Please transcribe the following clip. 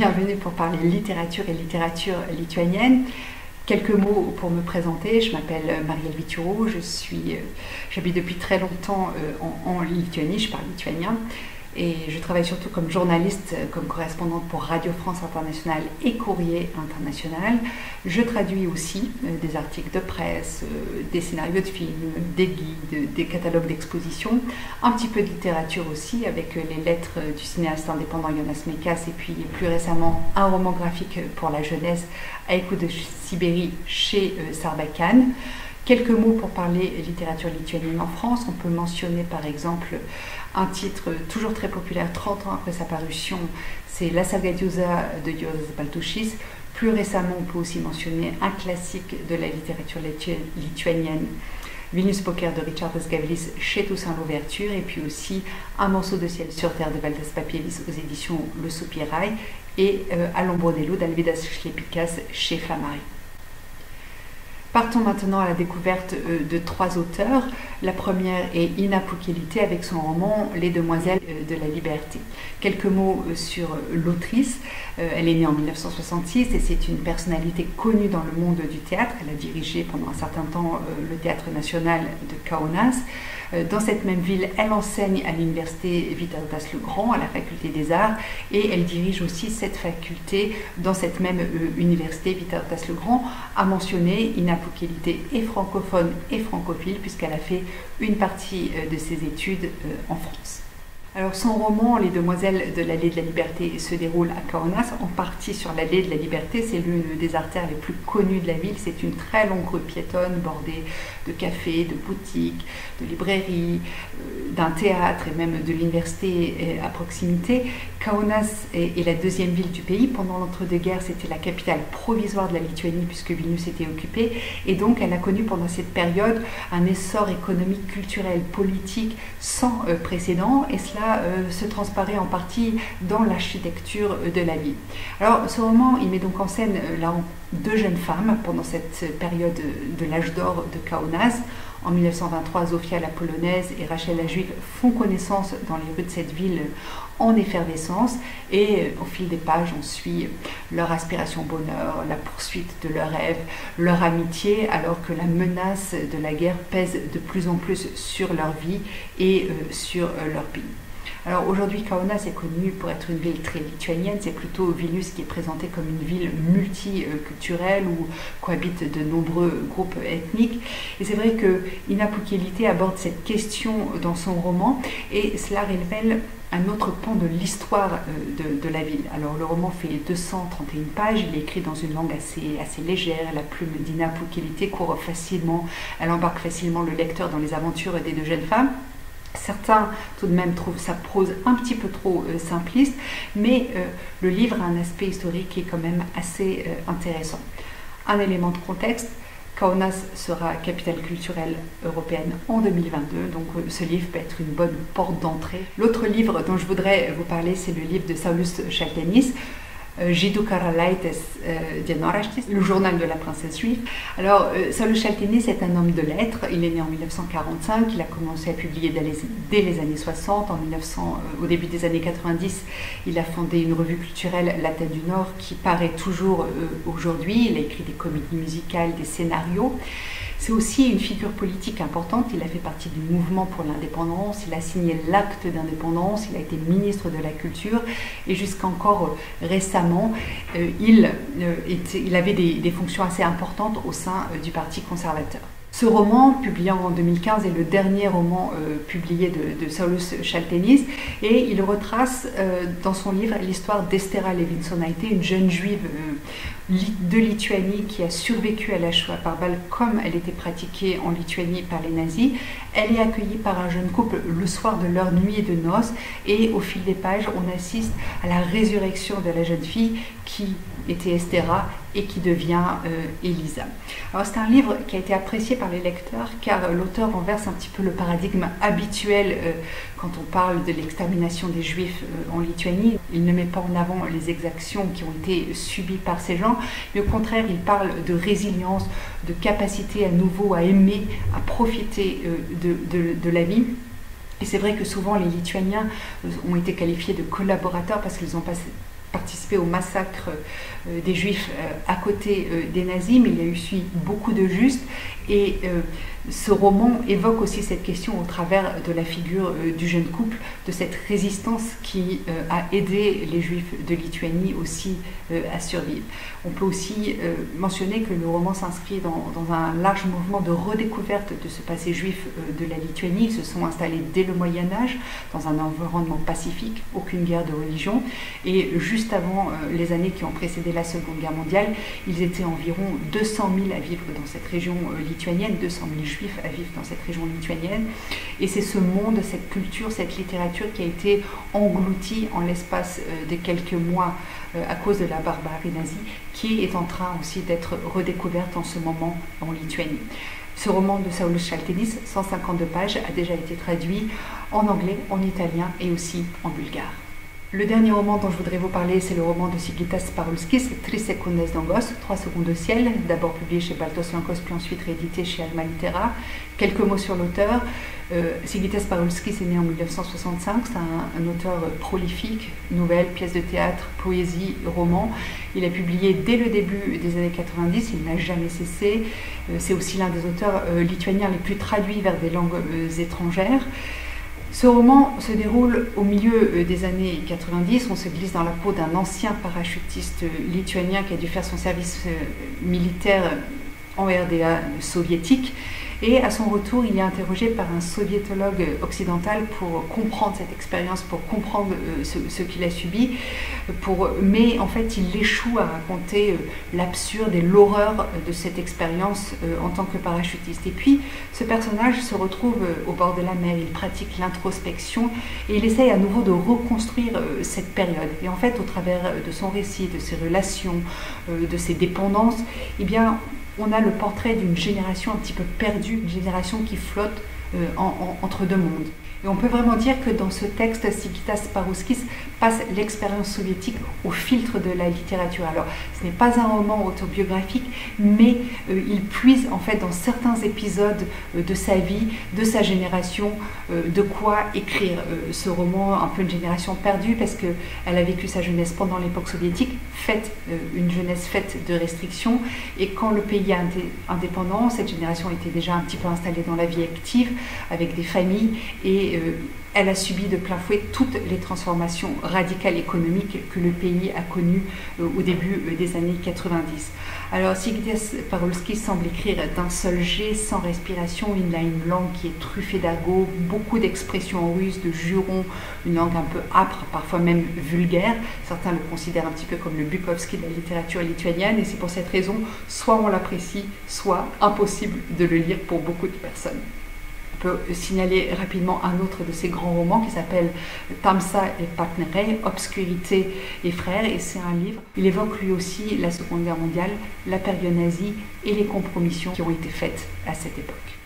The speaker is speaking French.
bienvenue pour parler littérature et littérature lituanienne. Quelques mots pour me présenter. Je m'appelle Marielle Vituro, suis, j'habite depuis très longtemps en, en Lituanie, je parle lituanien. Et je travaille surtout comme journaliste, comme correspondante pour Radio France Internationale et Courrier International. Je traduis aussi euh, des articles de presse, euh, des scénarios de films, des guides, des catalogues d'exposition, un petit peu de littérature aussi avec euh, les lettres du cinéaste indépendant Jonas Mekas et puis plus récemment un roman graphique pour la jeunesse à écoute de Sibérie chez Sarbacane. Quelques mots pour parler littérature lituanienne en France. On peut mentionner par exemple un titre toujours très populaire 30 ans après sa parution, c'est La saga Diosa de Dios Baltushis. Plus récemment, on peut aussi mentionner un classique de la littérature lituanienne, Vilnius Poker de Richard Gavlis chez Toussaint Louverture, et puis aussi Un morceau de ciel sur terre de Valdas Papievis aux éditions Le Soupirail, et euh, d'Alvidas Schlepikas chez Flammarion. Partons maintenant à la découverte euh, de trois auteurs. La première est Ina Pukilite avec son roman Les Demoiselles euh, de la Liberté. Quelques mots euh, sur l'autrice. Elle est née en 1966 et c'est une personnalité connue dans le monde du théâtre. Elle a dirigé pendant un certain temps le Théâtre national de Kaunas. Euh, dans cette même ville, elle enseigne à l'université Vitautas le Grand, à la faculté des arts, et elle dirige aussi cette faculté dans cette même euh, université Vitautas le Grand. A mentionné, Ina Pukélité est francophone et francophile, puisqu'elle a fait une partie euh, de ses études en France. Alors son roman Les Demoiselles de l'allée de la liberté se déroule à Kaunas, en partie sur l'allée de la liberté. C'est l'une des artères les plus connues de la ville. C'est une très longue rue piétonne bordée de cafés, de boutiques, de librairies, euh, d'un théâtre et même de l'université euh, à proximité. Kaunas est, la deuxième ville du pays. Pendant l'entre-deux-guerres, c'était la capitale provisoire de la Lituanie puisque Vilnius était occupée. Et donc elle a connu pendant cette période un essor économique, culturel, politique sans euh, précédent. Et cela euh, se transparaît en partie dans l'architecture de la ville. Alors ce roman, il met donc en scène euh, là, deux jeunes femmes pendant cette période de l'âge d'or de Kaunas. En 1923, Zofia la polonaise et Rachel la juive font connaissance dans les rues de cette ville en effervescence et euh, au fil des pages, on suit leur aspiration au bonheur, la poursuite de leurs rêves, leur amitié, alors que la menace de la guerre pèse de plus en plus sur leur vie et sur leur pays. Alors aujourd'hui, Kaunas est connue pour être une ville très lituanienne. C'est plutôt Vilnius qui est présenté comme une ville multiculturelle où cohabitent de nombreux groupes ethniques. Et c'est vrai que Ina Pukélité aborde cette question dans son roman et cela révèle un autre pan de l'histoire euh, de, la ville. Alors le roman fait 231 pages, il est écrit dans une langue assez, assez légère, la plume d'Ina Pukélité court facilement, elle embarque facilement le lecteur dans les aventures des deux jeunes femmes. Certains tout de même trouvent sa prose un petit peu trop euh, simpliste, mais euh, le livre a un aspect historique qui est quand même assez euh, intéressant. Un élément de contexte, Kaunas sera capitale culturelle européenne en 2022, donc ce livre peut être une bonne porte d'entrée. L'autre livre dont je voudrais vous parler, c'est le livre de Saulus Chaltenis, Jiddu Karalaites Dienoraštis, le journal de la princesse juive. Alors, euh, Saul Chaltini, c'est un homme de lettres. Il est né en 1945. Il a commencé à publier dès les, années 60. En 1900, euh, au début des années 90, il a fondé une revue culturelle, La Tête du Nord, qui paraît toujours euh, aujourd'hui. Il a écrit des comédies musicales, des scénarios. C'est aussi une figure politique importante. Il a fait partie du mouvement pour l'indépendance. Il a signé l'acte d'indépendance. Il a été ministre de la Culture. Et jusqu'à encore euh, récemment, euh, il, euh, il avait des, fonctions assez importantes au sein du Parti conservateur. Ce roman, publié en 2015, est le dernier roman publié de, de, Saulus Chaltenis et il retrace dans son livre l'histoire d'Estera Levinsonaite, une jeune juive de Lituanie qui a survécu à la Shoah par balle comme elle était pratiquée en Lituanie par les nazis. Elle est accueillie par un jeune couple le soir de leur nuit de noces et au fil des pages, on assiste à la résurrection de la jeune fille qui était Estera et qui devient euh, Elisa. Alors c'est un livre qui a été apprécié par les lecteurs car l'auteur renverse un petit peu le paradigme habituel euh, quand on parle de l'extermination des juifs euh, en Lituanie. Il ne met pas en avant les exactions qui ont été subies par ces gens, mais au contraire il parle de résilience, de capacité à nouveau à aimer, à profiter de, de la vie. Et c'est vrai que souvent les Lituaniens ont été qualifiés de collaborateurs parce qu'ils ont passé participé au massacre euh, des juifs euh, à côté euh, des nazis, mais il y a eu aussi beaucoup de justes. Et ce roman évoque aussi cette question au travers de la figure du jeune couple, de cette résistance qui a aidé les juifs de Lituanie aussi à survivre. On peut aussi mentionner que le roman s'inscrit dans, un large mouvement de redécouverte de ce passé juif de la Lituanie. Ils se sont installés dès le Moyen Âge dans un environnement pacifique, aucune guerre de religion. Et juste avant les années qui ont précédé la Seconde Guerre mondiale, ils étaient environ 200 000 à vivre dans cette région euh, lituanienne, 200 000 juifs à vivre dans cette région lituanienne. Et c'est ce monde, cette culture, cette littérature qui a été engloutie en l'espace euh, de quelques mois euh, à cause de la barbarie nazie, qui est en train aussi d'être redécouverte en ce moment en Lituanie. Ce roman de Saulus Chaltenis, 152 pages, a déjà été traduit en anglais, en italien et aussi en bulgare. Le dernier roman dont je voudrais vous parler, c'est le roman de Sigitas Parulskis, Tris Secundes d'Angos, Trois secondes au ciel, d'abord publié chez Baltos Lankos, puis ensuite réédité chez Alma Litera. Quelques mots sur l'auteur. Euh, Sigitas Parulskis est né en 1965, c'est un, auteur prolifique, nouvelles, pièces de théâtre, poésie, romans. Il a publié dès le début des années 90, il n'a jamais cessé. Euh, c'est aussi l'un des auteurs euh, lituaniens les plus traduits vers des langues étrangères. Ce roman se déroule au milieu euh, des années 90. On se glisse dans la peau d'un ancien parachutiste lituanien qui a dû faire son service euh, militaire en RDA soviétique et à son retour, il est interrogé par un soviétologue occidental pour comprendre cette expérience, pour comprendre euh, ce, qu'il a subi. Pour, mais en fait, il échoue à raconter euh, l'absurde et l'horreur de cette expérience euh, en tant que parachutiste. Et puis, ce personnage se retrouve au bord de la mer, il pratique l'introspection et il essaye à nouveau de reconstruire cette période. Et en fait, au travers de son récit, de ses relations, de ses dépendances, eh bien, on a le portrait d'une génération un petit peu perdue, génération qui flotte euh, entre deux mondes. Et on peut vraiment dire que dans ce texte, Sigitas Parouskis passe l'expérience soviétique au filtre de la littérature. Alors, ce n'est pas un roman autobiographique, mais euh, il puise en fait dans certains épisodes euh, de sa vie, de sa génération, de quoi écrire ce roman, un peu une génération perdue, parce qu'elle a vécu sa jeunesse pendant l'époque soviétique, faite, une jeunesse faite de restrictions, et quand le pays est indépendant, cette génération était déjà un petit peu installée dans la vie active, avec des familles, et euh, elle a subi de plein fouet toutes les transformations radicales économiques que le pays a connues euh, au début euh, des années 90. Alors Sigdes Parolski semble écrire d'un seul jet, sans respiration. Une langue qui est truffée d'argot, beaucoup d'expressions russes, de jurons, une langue un peu âpre, parfois même vulgaire. Certains le considèrent un petit peu comme le Bukowski de la littérature lituanienne, et c'est pour cette raison, soit on l'apprécie, soit impossible de le lire pour beaucoup de personnes peut signaler rapidement un autre de ses grands romans qui s'appelle Tamsa et Partnerei, Obscurité et frères, et c'est un livre. Il évoque lui aussi la Seconde Guerre mondiale, la période nazie et les compromissions qui ont été faites à cette époque.